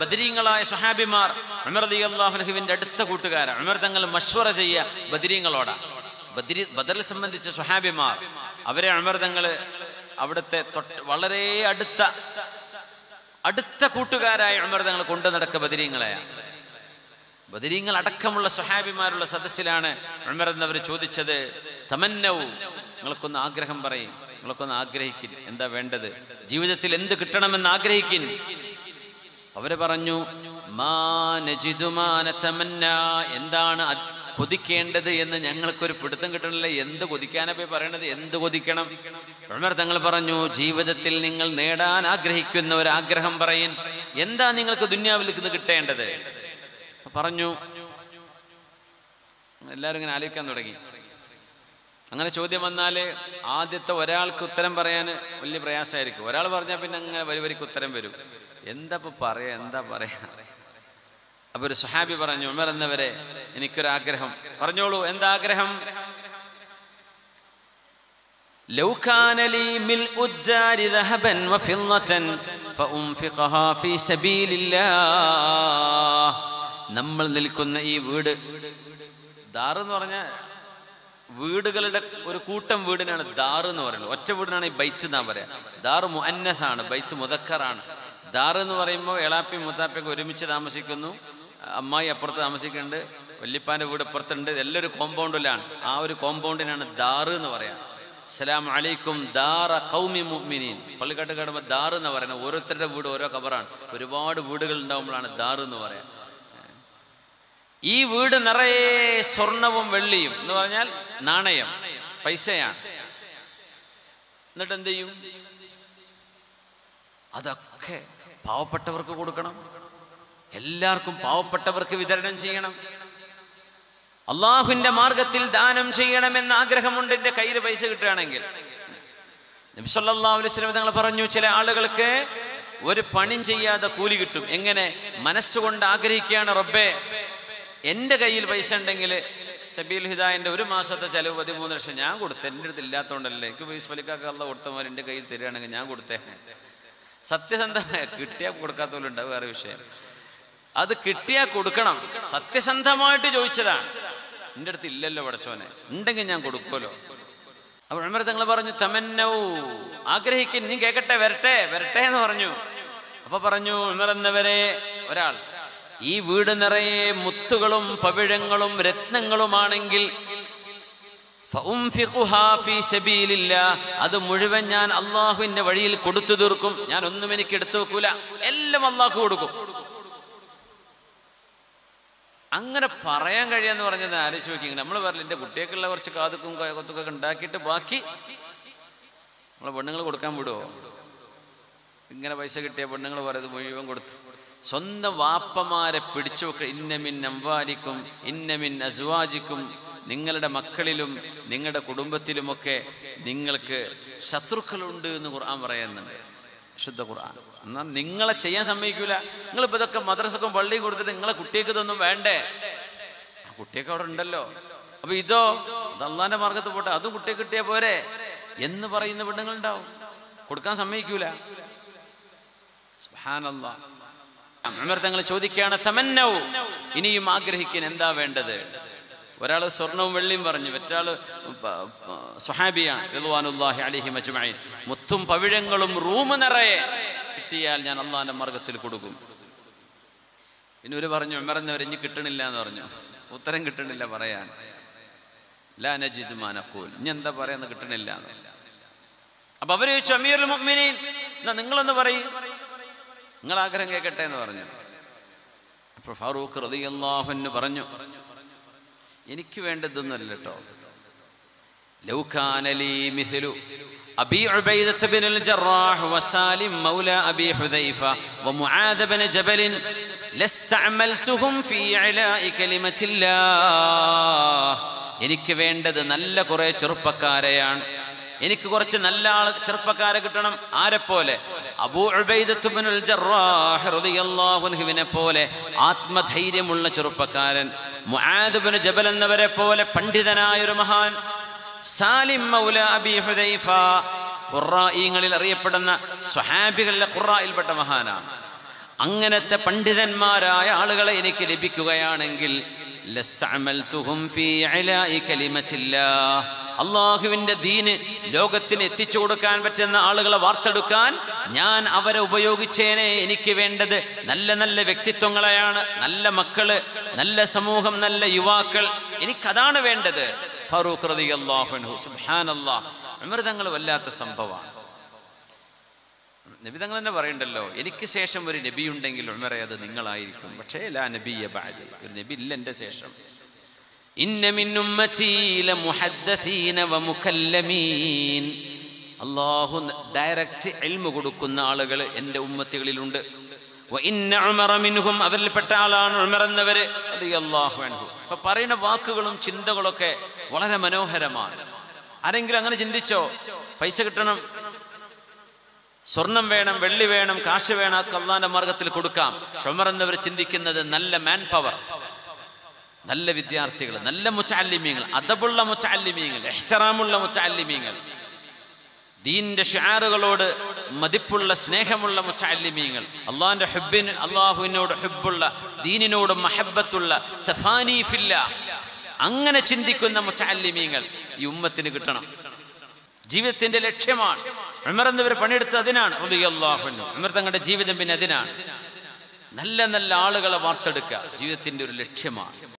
ബദരീങ്ങളായ സ്വഹാബിമാർ ഉമർ റളിയല്ലാഹു അൻഹുവിന്റെ അടുത്ത കൂട്ടുകാരാണ് ഉമർ തങ്ങൾ മഷ്വറ ചെയ്യ ബദരീങ്ങളോടാണ് ബദരി ബദറിൽ സംബന്ധിച്ച സ്വഹാബിമാർ അവരെ ഉമർ തങ്ങൾ അവിടുത്തെ വളരെ അടുത്ത അടുത്ത കൂട്ടുകാരായ ഉമർ തങ്ങൾ കൊണ്ടു നടക്ക ബദരീങ്ങളെയാണ് ബദരീങ്ങൾ അടക്കമുള്ള സ്വഹാബിമാരുള്ള സദസ്സിലാണ് ഉമർ എന്നവർ ചോദിച്ചത് തമന്നവും നിങ്ങൾക്കൊന്ന് ആഗ്രഹം പറയും. നിങ്ങൾക്കൊന്ന് ആഗ്രഹിക്കിൻ. എന്താ വേണ്ടത്? ജീവിതത്തിൽ എന്ത് കിട്ടണമെന്ന് ആഗ്രഹിക്കിൻ. അവർ പറഞ്ഞു. എന്താണ് കൊതിക്കേണ്ടത് എന്ന് ഞങ്ങൾക്കൊരു പിടുത്തം കിട്ടണില്ല. എന്ത് കൊതിക്കാനാ പോയി പറയണത്? എന്ത് കൊതിക്കണം? ഉമർ തങ്ങൾ പറഞ്ഞു ജീവിതത്തിൽ നിങ്ങൾ നേടാൻ ആഗ്രഹിക്കുന്ന ഒരു ആഗ്രഹം പറയൻ. എന്താ നിങ്ങൾക്ക് ദുന്യാവിൽ ഇത് കിട്ടേണ്ടത്? പറഞ്ഞു എല്ലാവരും ഇങ്ങനെ ആലോചിക്കാൻ തുടങ്ങി. അങ്ങനെ ചോദ്യം വന്നാൽ ആദ്യത്തെ ഒരാൾക്ക് ഉത്തരം പറയാൻ വലിയ പ്രയാസമായിരിക്കും ഒരാൾ പറഞ്ഞാൽ പിന്നെ അങ്ങനെ വരി വരിക്ക് ഉത്തരം വരും എന്താ ഇപ്പൊ പറയാ എന്താ പറയാ അപ്പൊ ഒരു സുഹാബി പറഞ്ഞു ഉമർ എന്നവരെ എനിക്കൊരാഗ്രഹം പറഞ്ഞോളൂ എന്താ ആഗ്രഹം لو كان لي ملء الدار ذهبا وفضة فأنفقها في سبيل الله നമ്മൾ നിൽക്കുന്ന ഈ വീട് ദാർ എന്ന് പറഞ്ഞാൽ വീടുകളുടെ ഒരു കൂട്ടം വീടിനാണ് ദാർ എന്ന് പറയുന്നത്. ഒറ്റ വീടിനാണ് ഈ ബൈത്ത് എന്നാ പറയാ. ദാർ മുഅന്നസാണ് ബൈത്ത് മുതക്കറാണ് ദാർ എന്ന് പറയുമ്പോൾ എളാപ്പി മുത്താപ്പിയൊക്കെ ഒരുമിച്ച് താമസിക്കുന്നു. അമ്മായി അപ്പുറത്ത് താമസിക്കുന്നുണ്ട് വല്ലിപ്പാന്റെ വീട് അപ്പുറത്തുണ്ട് ഇതെല്ലാം ഒരു കോമ്പൗണ്ടിലാണ് ആ ഒരു കോമ്പൗണ്ടിനാണ് ദാർ എന്ന് പറയാം. അസ്സലാം അലൈക്കും ദാറ കൗമി മുഅ്മിനീൻ. പള്ളിക്കാട്ട് കിടമ്പോൾ ദാർ എന്ന് പറയുന്നത് ഓരോരുത്തരുടെ വീട് ഓരോ കബറാണ് ഒരുപാട് വീടുകൾ ഉണ്ടാകുമ്പോഴാണ് ദാർ എന്ന് പറയാം. ഈ വീട് നിറയെ സ്വർണവും വെള്ളിയും എന്ന് പറഞ്ഞാൽ നാണയം പൈസയാണ്. എന്നിട്ട് എന്ത് ചെയ്യും അതൊക്കെ പാവപ്പെട്ടവർക്ക് കൊടുക്കണം. എല്ലാവർക്കും പാവപ്പെട്ടവർക്ക് വിതരണം ചെയ്യണം. അള്ളാഹുവിന്റെ മാർഗത്തിൽ ദാനം ചെയ്യണമെന്ന ആഗ്രഹമുണ്ട് എന്റെ കയ്യിൽ പൈസ കിട്ടുകയാണെങ്കിൽ. നബിസല്ലാ പറഞ്ഞു ചില ആളുകൾക്ക് ഒരു പണിയും ചെയ്യാതെ കൂലി കിട്ടും. എങ്ങനെ? മനസ്സുകൊണ്ട് ആഗ്രഹിക്കുകയാണ് റബ്ബേ എന്റെ കയ്യിൽ പൈസ ഉണ്ടെങ്കിൽ സബീൽ ഹിദായന്റെ ഒരു മാസത്തെ ചെലവ് പതിമൂന്ന് ലക്ഷം ഞാൻ കൊടുത്തു. എന്റെ അടുത്ത് ഇല്ലാത്തതുകൊണ്ടല്ലേ എനിക്ക് പൈസ വലിക്കാക്കാനുള്ള അള്ള കൊടുത്ത പോലെ എന്റെ കയ്യിൽ തരികയാണെങ്കിൽ ഞാൻ കൊടുത്തേ. സത്യസന്ധമായ കിട്ടിയാൽ കൊടുക്കാത്തവരുണ്ടാവും വേറെ വിഷയം. അത് കിട്ടിയാൽ കൊടുക്കണം. സത്യസന്ധമായിട്ട് ചോദിച്ചതാണ്. എന്റെ അടുത്ത് ഇല്ലല്ലോ പടച്ചോനെ. ഉണ്ടെങ്കിൽ ഞാൻ കൊടുക്കുമല്ലോ. അപ്പോൾ ഉമർ തങ്ങൾ പറഞ്ഞു തമന്നൗ. ആഗ്രഹിക്കും നീ കേക്കട്ടെ വരട്ടെ വരട്ടെ എന്ന് പറഞ്ഞു. അപ്പൊ പറഞ്ഞു ഉമർ എന്നവരെ ഒരാൾ ഈ വീട് നിറയെ മുത്തുകളും പവിഴങ്ങളും രത്നങ്ങളുമാണെങ്കിൽ. അത് മുഴുവൻ ഞാൻ അള്ളാഹുവിന്റെ വഴിയിൽ കൊടുത്തു തീർക്കും. ഞാൻ ഒന്നും എനിക്ക് എടുത്തു വെക്കൂല. എല്ലാം അള്ളാഹു കൊടുക്കും. അങ്ങനെ പറയാൻ കഴിയാന്ന് പറഞ്ഞത് ആലോചിച്ച് നോക്കി നമ്മൾ പറഞ്ഞില്ല എന്റെ കുട്ടിയൊക്കെയുള്ള കുറച്ച് കാതുക്കും കൊത്തൊക്കെ ഉണ്ടാക്കിയിട്ട് ബാക്കി നമ്മളെ പെണ്ണുങ്ങൾ കൊടുക്കാൻ വിടുമോ ഇങ്ങനെ പൈസ കിട്ടിയ പെണ്ണുങ്ങൾ പറയുന്നത് മുഴുവൻ കൊടുത്തു. സ്വന്തം വാപ്പമാരെ പിടിച്ചു ഇന്നമിൻ അംവാലിക്കും ഇന്നമിൻ അസ്വാജിക്കും നിങ്ങളുടെ മക്കളിലും നിങ്ങളുടെ കുടുംബത്തിലുമൊക്കെ നിങ്ങൾക്ക് ശത്രുക്കളുണ്ട് എന്ന് ഖുർആൻ പറയുന്നുണ്ട്. ശുദ്ധ ഖുർആൻ. എന്നാൽ നിങ്ങളെ ചെയ്യാൻ സമ്മതിക്കൂല. ഇപ്പൊ ഇതൊക്കെ മദ്രസക്കും പള്ളിയും കൊടുത്തിട്ട് നിങ്ങളെ കുട്ടിയൊക്കെ ഇതൊന്നും വേണ്ടേ? ആ കുട്ടിയൊക്കെ അവിടെ ഉണ്ടല്ലോ. അപ്പൊ ഇതോ? അള്ളാന്റെ മാർഗത്ത് പോട്ടെ. അതും കുട്ടിയെ കിട്ടിയാ പോരെ? എന്ന് പറയുന്ന പെണ്ണുങ്ങളുണ്ടാവും. കൊടുക്കാൻ സമ്മതിക്കൂല. തങ്ങൾ ചോദിക്കുകയാണ് തമന്നവും ഇനിയും ആഗ്രഹിക്കാൻ എന്താ വേണ്ടത്? ഒരാൾ സ്വർണവും വെള്ളിയും പറഞ്ഞു മറ്റാൾ സുഹാബിയാണ് അലൈഹി മജ്മഈൻ. മുത്തും പവിഴങ്ങളും റൂം നിറയെ കിട്ടിയാൽ ഞാൻ അള്ളാഹിന്റെ മാർഗത്തിൽ കൊടുക്കും. പിന്നെ ഒരു പറഞ്ഞു ഉമർന്നവർ ഇനി കിട്ടണില്ല എന്ന് പറഞ്ഞു. ഉത്തരം കിട്ടണില്ല പറയാൻ. ലാ നജിദ് മാ നഖൂൽ. ഇനി എന്താ പറയാന്ന് കിട്ടണില്ല. അപ്പൊ അവർ ചോദിച്ചു അമീർ മുഅ്മിനീൻ എന്നാ നിങ്ങളൊന്ന് പറയും. നിങ്ങൾ ആഗ്രഹം കേൾക്കട്ടെ എന്ന് പറഞ്ഞു അപ്പൊ ഫാറൂഖ് റളിയല്ലാഹു അൻഹു പറഞ്ഞു എനിക്ക് വേണ്ടതൊന്നുമല്ല കേട്ടോ ലൗ കാന ലീ മിഥ്ലു أبي عبيدة بن الجراح وسالم مولى أبي حذيفة ومعاذ بن جبل لاستعملتهم في إعلاء كلمة الله എനിക്ക് വേണ്ടത് നല്ല കുറെ ചെറുപ്പക്കാരെയാണ് എനിക്ക് കുറച്ച് നല്ല ആൾ ചെറുപ്പക്കാരെ കിട്ടണം. ആരെപ്പോലെ അബൂ ഉബൈദത്തുബ്നുൽ ജറാഹ് റളിയല്ലാഹു അൻഹുവിനെ പോലെ ആത്മധൈര്യമുള്ള ചെറുപ്പക്കാരൻ. മുആദ് ബിൻ ജബൽ എന്നവരെ പോലെ പണ്ഡിതനായ ഒരു മഹാൻ. സാലിം മൗല അബി ഹുദൈഫ. ഖുറായിങ്ങളിൽ അറിയപ്പെടുന്ന സ്വഹാബികളിലെ ഖുറായിൽപ്പെട്ട മഹാനാണ്. അങ്ങനത്തെ പണ്ഡിതന്മാരായ ആളുകളെ എനിക്ക് ലഭിക്കുകയാണെങ്കിൽ അള്ളാഹുവിന്റെ ദീന് ലോകത്തിന് എത്തിച്ചു കൊടുക്കാൻ പറ്റുന്ന ആളുകളെ വാർത്തെടുക്കാൻ ഞാൻ അവരെ ഉപയോഗിച്ചേനെ. എനിക്ക് വേണ്ടത് നല്ല നല്ല വ്യക്തിത്വങ്ങളെയാണ് നല്ല മക്കൾ നല്ല സമൂഹം നല്ല യുവാക്കൾ. എനിക്കതാണ് വേണ്ടത്. ഫറൂഖ് റളിയല്ലാഹു അൻഹു. സുബ്ഹാനല്ലാഹ്. ഉമർ അമൃതങ്ങൾ വല്ലാത്ത സംഭവമാണ്. നബി തങ്ങൾ തന്നെ പറയണ്ടല്ലോ എനിക്ക് ശേഷം ഒരു നബി ഉണ്ടെങ്കിൽ ഉമറെ അത് നിങ്ങളായിരിക്കും. പക്ഷേ ലാ നബി ബാദി ഒരു നബി ഇല്ല എന്റെ ശേഷം. അല്ലാഹു ഡയറക്റ്റ് എൽമ കൊടുക്കുന്ന ആളുകൾ എന്റെ ഉമ്മത്തികളിലുണ്ട്. അവരിൽപ്പെട്ട ആളാണ് ഉമർ എന്നവര് അപ്പൊ പറയുന്ന വാക്കുകളും ചിന്തകളൊക്കെ വളരെ മനോഹരമാണ്. ആരെങ്കിലും അങ്ങനെ ചിന്തിച്ചോ? പൈസ കിട്ടണം. സ്വർണം വേണം വെള്ളി വേണം കാശ് വേണം ഒക്കെ അള്ളാന്റെ മാർഗത്തിൽ കൊടുക്കാം. ഷൊമർ എന്നവർ ചിന്തിക്കുന്നത് നല്ല മാൻ പവർ നല്ല വിദ്യാർത്ഥികൾ നല്ല മുച്ചാലിമീങ്ങൾ അതബുള്ള മുച്ചാലിമീങ്ങൾ എഹ്തറാമുള്ള മുച്ചാലിമീങ്ങൾ ദീന്റെ ഷാറുകളോട് മതിപ്പുള്ള സ്നേഹമുള്ള മുച്ചാലിമീങ്ങൾ അള്ളാഹിന്റെ ഹുബിന് അള്ളാഹുവിനോട് ഹുബുള്ള ദീനിനോട് മഹബത്തുള്ള തഫാനീഫില്ല. അങ്ങനെ ചിന്തിക്കുന്ന മുച്ചാലിമീങ്ങൾ ഈ ഉമ്മത്തിന് കിട്ടണം. ജീവിതത്തിന്റെ ലക്ഷ്യമാണ്. ഉമർ എന്നിവർ പണിയെടുത്ത് അതിനാണ്. ഉമർ തങ്ങളുടെ ജീവിതം പിന്നെ അതിനാണ്. നല്ല നല്ല ആളുകളെ വാർത്തെടുക്കുക. ജീവിതത്തിന്റെ ഒരു ലക്ഷ്യമാണ്.